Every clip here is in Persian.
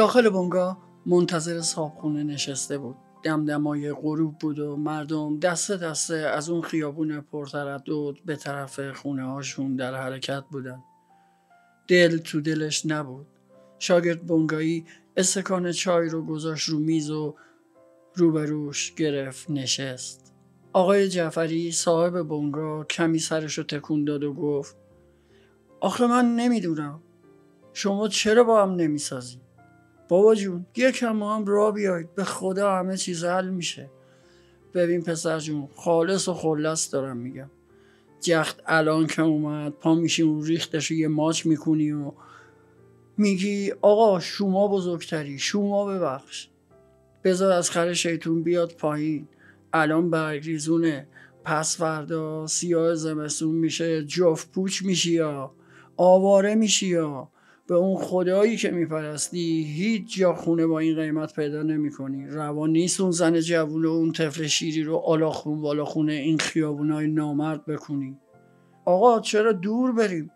داخل بنگاه منتظر صابخونه نشسته بود. دمدمای غروب بود و مردم دسته دسته از اون خیابون پرتردد به طرف خونه هاشون در حرکت بودن. دل تو دلش نبود. شاگرد بنگایی استکان چای رو گذاشت رو میز و روبروش گرفت نشست. آقای جعفری صاحب بنگاه کمی سرش رو تکون داد و گفت آخه من نمی‌دونم. شما چرا با هم نمی‌سازی؟ بابا جون یکم ما هم را بیاید به خدا همه چیز حل میشه. ببین پسر جون خالص و خلص دارم میگم. جخت الان که اومد پا میشی اون ریختش یه ماچ می‌کنی و میگی آقا شما بزرگتری شما ببخش. بذار از خر شیطون بیاد پایین. الان برگریزونه پس فردا سیاه زمستون میشه جفت پوچ میشی یا آواره میشی یا. به اون خدایی که میپرستی هیچ جا خونه با این قیمت پیدا نمی‌کنی. روان نیست اون زن جوون و اون طفل شیری رو آلا خون بالا خونه این خیابونای نامرد بکنی آقا چرا دور بریم؟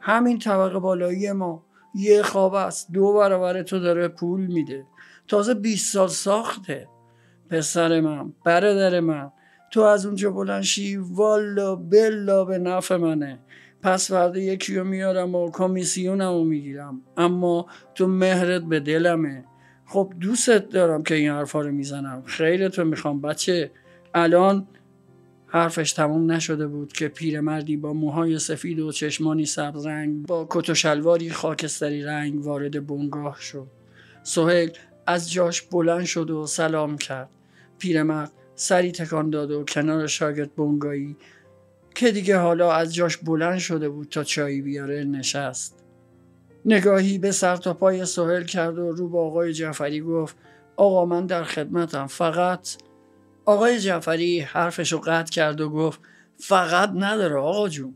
همین طبقه بالایی ما. یه خواب است. دو برابر تو داره پول میده. تازه 20 سال ساخته. پسر من برادر من. تو از اونجا بلنشی والا بلا به نفع منه. پس فردا یکی رو میارم و کمیسیونم رو می‌گیرم. اما تو مهرت به دلمه. خب دوستت دارم که این حرفا رو می‌زنم. خیلی تو می‌خوام بچه. الان حرفش تمام نشده بود که پیرمردی با موهای سفید و چشمانی سبز رنگ با کت و شلواری خاکستری رنگ وارد بنگاه شد. سهیل از جاش بلند شد و سلام کرد. پیرمرد سری تکان داد و کنار شاگرد بنگایی که دیگه حالا از جاش بلند شده بود تا چایی بیاره نشست. نگاهی به سر تا پای سهل کرد و رو با آقای جعفری گفت آقا من در خدمتم. فقط آقای جعفری حرفشو قطع کرد و گفت فقط نداره آقا جون.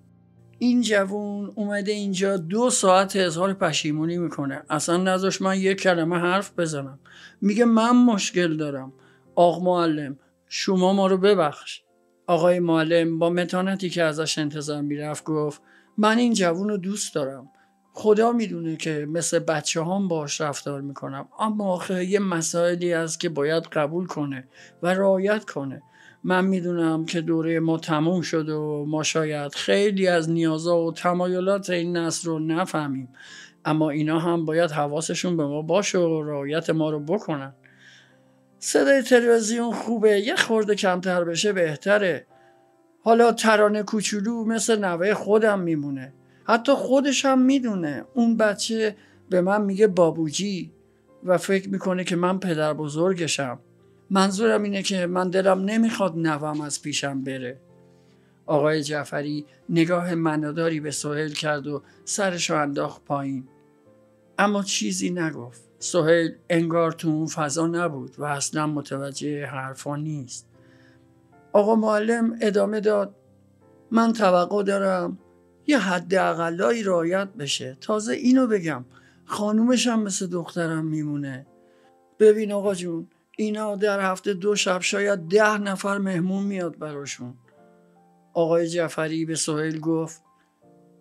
این جوون اومده اینجا دو ساعت اظهار پشیمونی می‌کنه. اصلا نذاش من یک کلمه حرف بزنم. میگه من مشکل دارم. آق معلم شما ما رو ببخش. آقای معلم با متانتی که ازش انتظار می‌رفت گفت من این جوون رو دوست دارم. خدا می‌دونه که مثل بچه هم باش رفتار می‌کنم. اما آخه یه مسائلی هست که باید قبول کنه و رعایت کنه. من می‌دونم که دوره ما تموم شد و ما شاید خیلی از نیازا و تمایلات این نسل رو نفهمیم. اما اینا هم باید حواسشون به ما باشه و رعایت ما رو بکنن. صدای تلویزیون خوبه یه خورده کمتر بشه بهتره. حالا ترانه کوچولو مثل نوه خودم میمونه. حتی خودش هم می‌دونه. اون بچه به من میگه بابوجی و فکر می‌کنه که من پدر بزرگشم. منظورم اینه که من دلم نمی‌خواد نوام از پیشم بره. آقای جعفری نگاه مناداری به سهیل کرد و سرش انداخت پایین. اما چیزی نگفت. سهیل انگار تو اون فضا نبود و اصلا متوجه حرفا نیست. آقا معلم ادامه داد من توقع دارم یه حد اقلایی رایت بشه. تازه اینو بگم خانومش هم مثل دخترم میمونه. ببین آقا جون اینا در هفته دو شب شاید ده نفر مهمون میاد براشون. آقای جعفری به سهیل گفت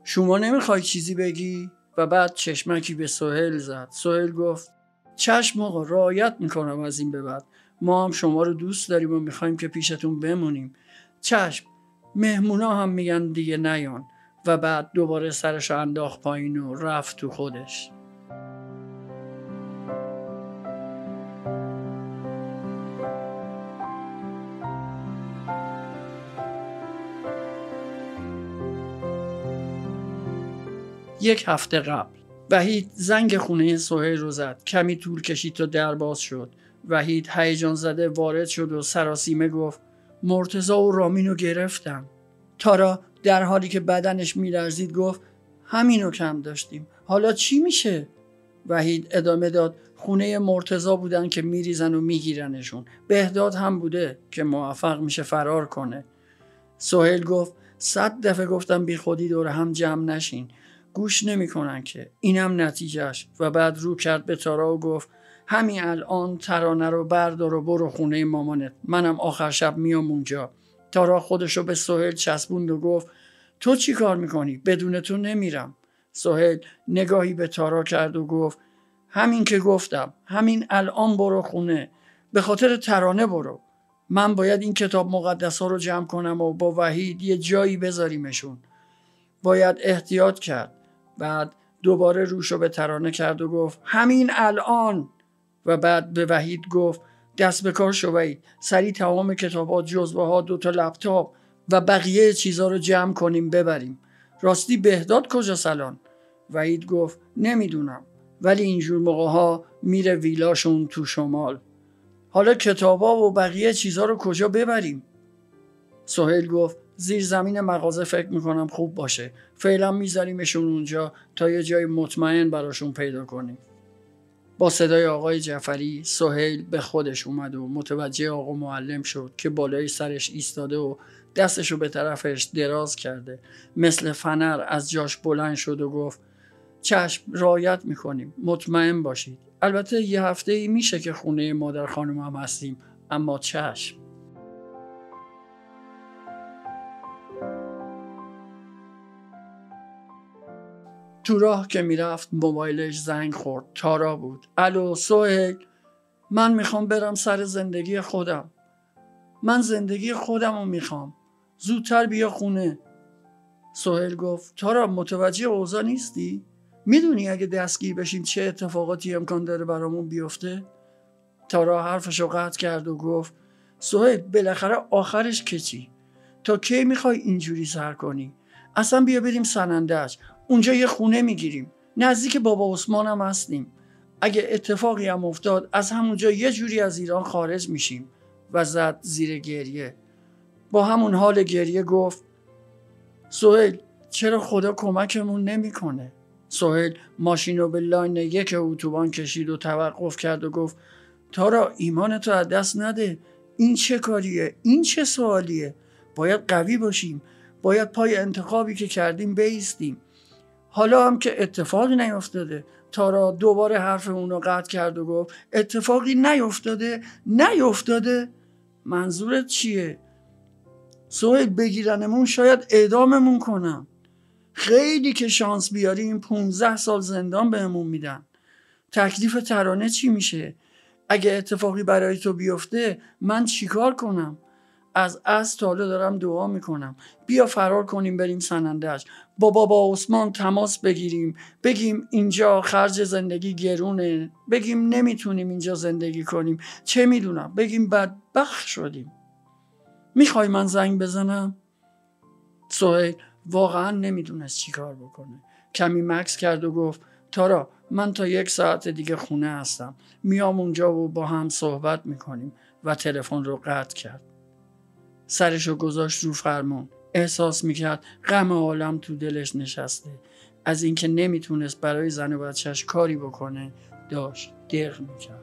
شما نمی‌خوای چیزی بگی؟ و بعد چشمکی به سهیل زد. سهیل گفت چشم آقا رعایت می‌کنم از این به بعد. ما هم شما رو دوست داریم و می‌خوایم که پیشتون بمونیم. چشم مهمونا هم میگن دیگه نیان و بعد دوباره سرش انداخت پایین و رفت تو خودش. یک هفته قبل. وحید زنگ خونه سهیل رو زد. کمی طول کشید تا در باز شد. وحید هیجان زده وارد شد و سراسیمه گفت مرتزا و رامین رو گرفتم. تارا در حالی که بدنش میلرزید گفت همینو کم داشتیم. حالا چی میشه؟ وحید ادامه داد خونه مرتزا بودن که میریزن و میگیرنشون. بهداد هم بوده که موفق میشه فرار کنه. سهیل گفت صد دفعه گفتم بی خودی دور هم جمع نشین. گوش نمی‌کنن که اینم نتیجهش و بعد رو کرد به تارا و گفت همین الان ترانه رو بردار و برو خونه مامانت. منم آخر شب میام اونجا. تارا خودشو به سهیل چسبوند و گفت تو چی کار می‌کنی؟ بدون تو نمیرم. سهیل نگاهی به تارا کرد و گفت همین که گفتم همین الان برو خونه. به خاطر ترانه برو. من باید این کتاب مقدس ها رو جمع کنم و با وحید یه جایی بذاریمشون. باید احتیاط کرد. بعد دوباره روش رو به ترانه کرد و گفت همین الان. و بعد به وحید گفت دست به کار شو وحید سریع تمام کتابات جزبه ها دوتا لپتاپ و بقیه چیزها رو جمع کنیم ببریم. راستی بهداد کجا سلان؟ وحید گفت نمی‌دونم ولی اینجور موقع ها میره ویلاشون تو شمال. حالا کتابا و بقیه چیزها رو کجا ببریم؟ سهیل گفت زیر زمین مغازه فکر می‌کنم خوب باشه. فعلا میذاریمشون اونجا تا یه جای مطمئن براشون پیدا کنیم. با صدای آقای جعفری سهیل به خودش اومد و متوجه آقا معلم شد که بالای سرش ایستاده و دستشو به طرفش دراز کرده. مثل فنر از جاش بلند شد و گفت چشم رایت می‌کنیم. مطمئن باشید. البته یه هفته ای میشه که خونه مادر خانم هم هستیم اما چشم. تو راه که می‌رفت موبایلش زنگ خورد تارا بود الو سوهل من می‌خوام برم سر زندگی خودم من زندگی خودم رو می‌خوام زودتر بیا خونه سوهل گفت تارا متوجه اوضاع نیستی؟ می‌دونی اگه دستگیر بشیم چه اتفاقاتی امکان داره برامون بیفته؟ تارا حرفش رو قطع کرد و گفت سوهل بالاخره آخرش که چی؟ تا کی می‌خوای اینجوری سر کنی؟ اصلا بیا بریم سنندج. اونجا یه خونه می‌گیریم. نزدیک بابا عثمان هم هستیم. اگه اتفاقی هم افتاد از همونجا یه جوری از ایران خارج میشیم. و زد زیر گریه. با همون حال گریه گفت سوهل چرا خدا کمکمون نمی‌کنه؟ سوهل ماشین رو به لاین یک اتوبان کشید و توقف کرد و گفت تارا ایمانتو از دست نده. این چه کاریه؟ این چه سوالیه؟ باید قوی باشیم. باید پای انتخابی که کردیم بیستیم. حالا هم که اتفاقی نیفتاده تارا دوباره حرف اون رو قطع کرد و گفت اتفاقی نیفتاده نیفتاده منظورت چیه؟ سوهل بگیرنمون شاید اعداممون کنم خیلی که شانس بیاریم 15 سال زندان بهمون میدن. تکلیف ترانه چی میشه؟ اگه اتفاقی برای تو بیفته من چیکار کنم؟ از از تاله دارم دعا می‌کنم. بیا فرار کنیم بریم سنندج. با بابا عثمان تماس بگیریم. بگیم اینجا خرج زندگی گرونه. بگیم نمی‌تونیم اینجا زندگی کنیم. چه می‌دونم؟ بگیم بدبخ شدیم. می‌خوای من زنگ بزنم؟ سوهیل واقعا نمی‌دونست چی کار بکنه. کمی مکس کرد و گفت تارا من تا یک ساعت دیگه خونه هستم. میام اونجا و با هم صحبت می‌کنیم. و تلفن رو قطع کرد. سرش رو گذاشت رو فرمون احساس می‌کرد غم عالم تو دلش نشسته. از اینکه نمی‌تونست برای زن و بچهش کاری بکنه داشت دق می‌کرد.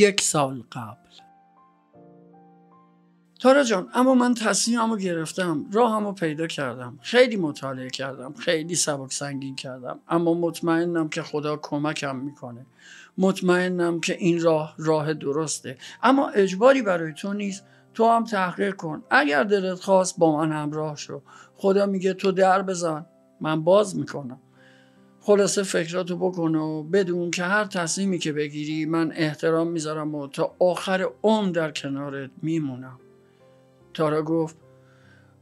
یک سال قبل. تارا جان اما من تصمیممو گرفتم راهمو پیدا کردم. خیلی مطالعه کردم خیلی سبک سنگین کردم اما مطمئنم که خدا کمکم می‌کنه. مطمئنم که این راه راه درسته. اما اجباری برای تو نیست تو هم تحقیق کن. اگر دلت خواست با من همراه شو. خدا میگه تو در بزن. من باز می‌کنم. خلاصه فکراتو بکن و بدون که هر تصمیمی که بگیری من احترام می‌ذارم و تا آخر عمر در کنارت میمونم. تارا گفت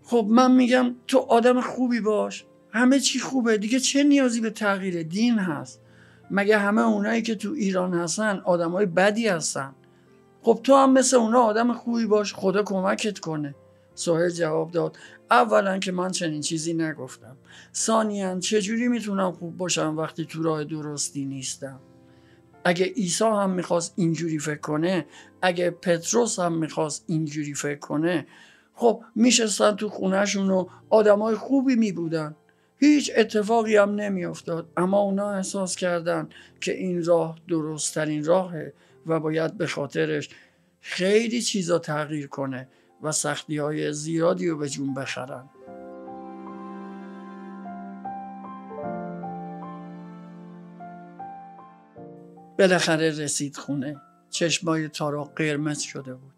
خب من میگم تو آدم خوبی باش. همه چی خوبه. دیگه چه نیازی به تغییر دین هست؟ مگه همه اونایی که تو ایران هستن آدمای بدی هستن؟ خب تو هم مثل اونا آدم خوبی باش. خدا کمکت کنه. سوهل جواب داد. اولا که من چنین چیزی نگفتم. ثانیا چجوری می‌تونم خوب باشم وقتی تو راه درستی نیستم؟ اگه عیسی هم می‌خواست اینجوری فکر کنه اگه پتروس هم می‌خواست اینجوری فکر کنه خب میشستن تو خونهشون و آدمای خوبی میبودن. هیچ اتفاقی هم نمیافتاد اما اونا احساس کردن که این راه درستترین راهه و باید به خاطرش خیلی چیزا تغییر کنه. و سختی های زیادی رو به جون بخرن. بالاخره رسید خونه. چشمای تارا قرمز شده بود.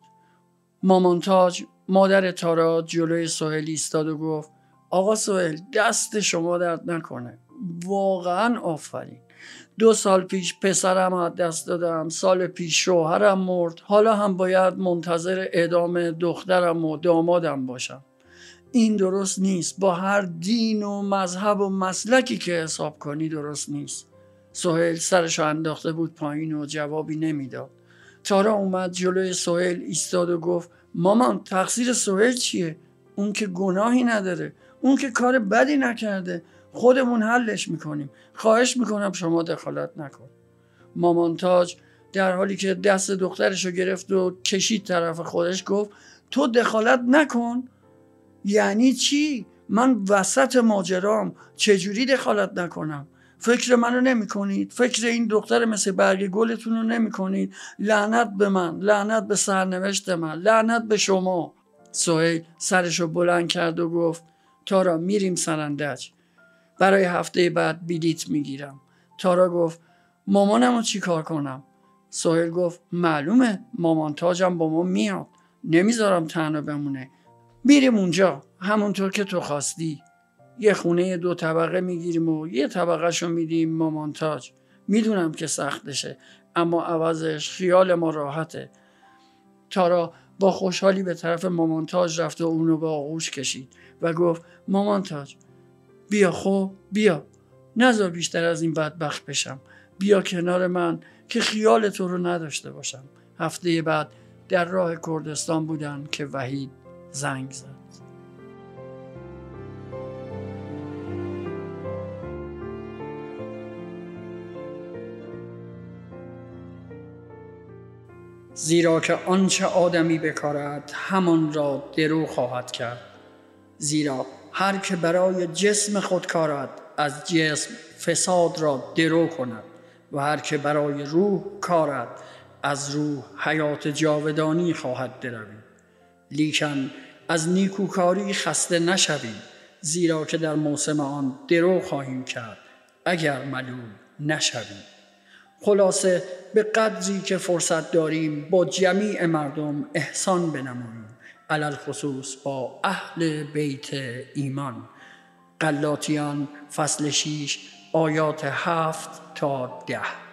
مامانتاج مادر تارا جلوی سوهل ایستاد و گفت آقا سوهل دست شما درد نکنه. واقعا آفرین. دو سال پیش پسرم از دست دادم سال پیش شوهرم مرد. حالا هم باید منتظر اعدام دخترم و دامادم باشم. این درست نیست. با هر دین و مذهب و مسلکی که حساب کنی درست نیست. سهیل سرش انداخته بود پایین و جوابی نمی‌داد. تارا اومد جلوی سهیل ایستاد و گفت مامان تقصیر سهیل چیه؟ اون که گناهی نداره اون که کار بدی نکرده. خودمون حلش می‌کنیم. خواهش می‌کنم شما دخالت نکن. مامان تاج در حالی که دست دخترش رو گرفت و کشید طرف خودش گفت تو دخالت نکن. یعنی چی؟ من وسط ماجرام چجوری دخالت نکنم؟ فکر منو نمی کنید فکر این دختر مثل برگ گلتون رو نمی کنید لعنت به من لعنت به سرنوشت من لعنت به شما. سوهیل سرش رو بلند کرد و گفت تارا میریم سرندج برای هفته بعد بیلیت می‌گیرم. تارا گفت مامانم رو چی کار کنم؟ سوهل گفت معلومه مامان تاجم با ما میاد. نمی‌ذارم تنها بمونه. میریم اونجا. همونطور که تو خواستی. یه خونه دو طبقه می‌گیریم و یه طبقه شو میدیم مامان تاج. می‌دونم که سختشه اما عوضش خیال ما راحته. تارا با خوشحالی به طرف مامانتاج رفت و اونو به آغوش کشید و گفت مامانتاج بیا خب بیا. نذار بیشتر از این بدبخت بشم. بیا کنار من که خیال تو رو نداشته باشم. هفته بعد در راه کردستان بودن که وحید زنگ زد. زیرا که آنچه آدمی بکارد همان را درو خواهد کرد. زیرا هر که برای جسم خود کارد از جسم فساد را درو کند. و هر که برای روح کارد از روح حیات جاودانی خواهد دروید. لیکن از نیکوکاری خسته نشویم زیرا که در موسم آن درو خواهیم کرد. اگر ملول نشویم. خلاصه به قدری که فرصت داریم با جمیع مردم احسان بنماییم علل خصوص با اهل بیت ایمان. قلاتیان فصل 6 آیات هفت تا ده.